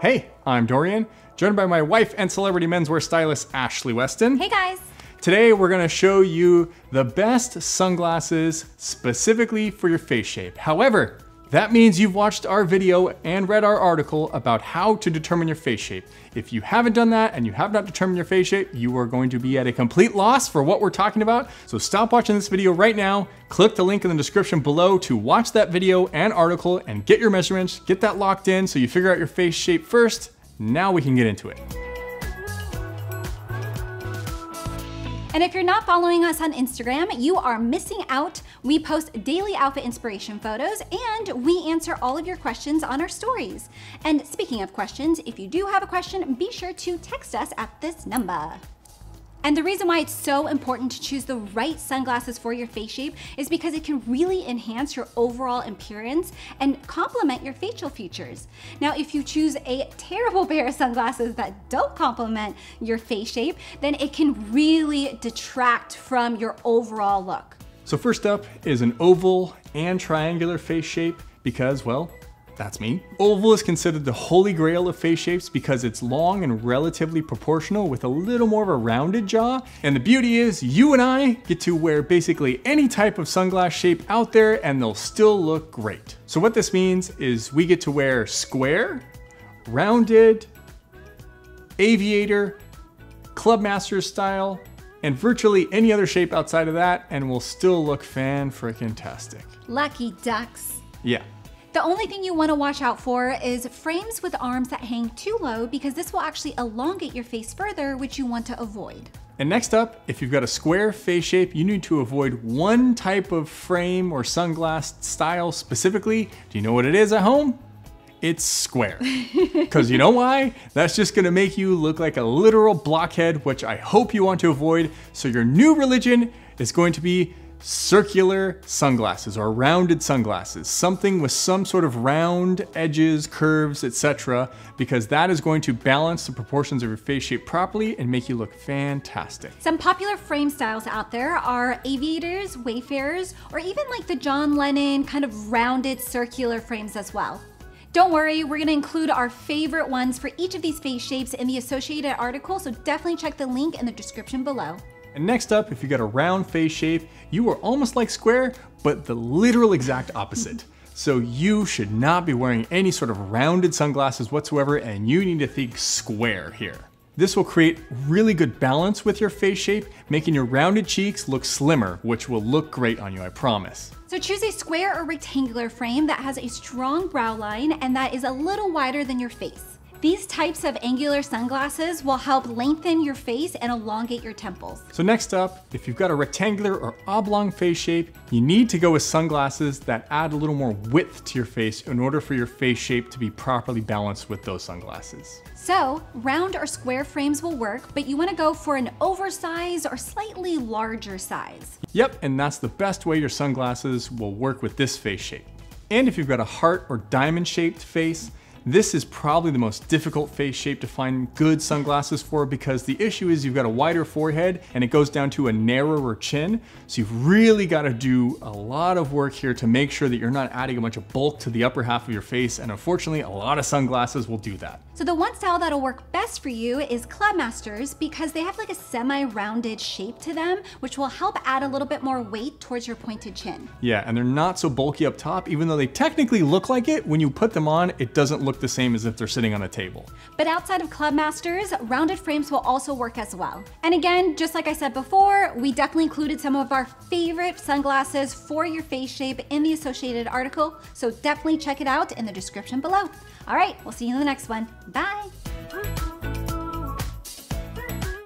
Hey, I'm Dorian, joined by my wife and celebrity menswear stylist Ashley Weston. Hey guys. Today we're gonna show you the best sunglasses specifically for your face shape. However, that means you've watched our video and read our article about how to determine your face shape. If you haven't done that and you have not determined your face shape, you are going to be at a complete loss for what we're talking about. So stop watching this video right now, click the link in the description below to watch that video and article and get your measurements, get that locked in so you figure out your face shape first. Now we can get into it. And if you're not following us on Instagram, you are missing out. We post daily outfit inspiration photos and we answer all of your questions on our stories. And speaking of questions, if you do have a question, be sure to text us at this number. And the reason why it's so important to choose the right sunglasses for your face shape is because it can really enhance your overall appearance and complement your facial features. Now, if you choose a terrible pair of sunglasses that don't complement your face shape, then it can really detract from your overall look. So first up is an oval and triangular face shape because, well, that's me. Oval is considered the holy grail of face shapes because it's long and relatively proportional with a little more of a rounded jaw. And the beauty is you and I get to wear basically any type of sunglass shape out there and they'll still look great. So what this means is we get to wear square, rounded, aviator, clubmaster style, and virtually any other shape outside of that and we'll still look fan-freaking-tastic. Lucky ducks. Yeah. The only thing you want to watch out for is frames with arms that hang too low because this will actually elongate your face further, which you want to avoid. And next up, if you've got a square face shape, you need to avoid one type of frame or sunglass style specifically. Do you know what it is at home? It's square. Because you know why? That's just gonna make you look like a literal blockhead, which I hope you want to avoid. So your new religion is going to be circular sunglasses or rounded sunglasses, something with some sort of round edges, curves, etc., because that is going to balance the proportions of your face shape properly and make you look fantastic. Some popular frame styles out there are aviators, wayfarers, or even like the John Lennon kind of rounded circular frames as well. Don't worry, we're gonna include our favorite ones for each of these face shapes in the associated article, so definitely check the link in the description below. And next up, if you got a round face shape, you are almost like square, but the literal exact opposite. So you should not be wearing any sort of rounded sunglasses whatsoever, and you need to think square here. This will create really good balance with your face shape, making your rounded cheeks look slimmer, which will look great on you, I promise. So choose a square or rectangular frame that has a strong brow line and that is a little wider than your face. These types of angular sunglasses will help lengthen your face and elongate your temples. So next up, if you've got a rectangular or oblong face shape, you need to go with sunglasses that add a little more width to your face in order for your face shape to be properly balanced with those sunglasses. So round or square frames will work, but you wanna go for an oversized or slightly larger size. Yep, and that's the best way your sunglasses will work with this face shape. And if you've got a heart or diamond shaped face, this is probably the most difficult face shape to find good sunglasses for because the issue is you've got a wider forehead and it goes down to a narrower chin. So you've really got to do a lot of work here to make sure that you're not adding a bunch of bulk to the upper half of your face. And unfortunately, a lot of sunglasses will do that. So the one style that'll work best for you is Clubmasters because they have like a semi-rounded shape to them, which will help add a little bit more weight towards your pointed chin. Yeah, and they're not so bulky up top, even though they technically look like it. When you put them on, it doesn't look the same as if they're sitting on a table. But outside of Clubmasters, rounded frames will also work as well. And again, just like I said before, we definitely included some of our favorite sunglasses for your face shape in the associated article, so definitely check it out in the description below. All right, we'll see you in the next one. Bye.